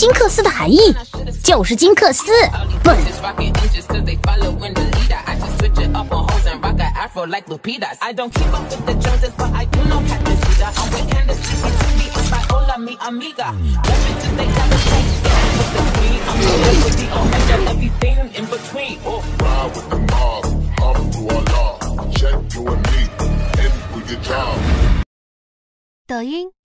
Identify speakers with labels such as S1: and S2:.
S1: 金克斯的含义。就是金克斯。笨。
S2: 抖音。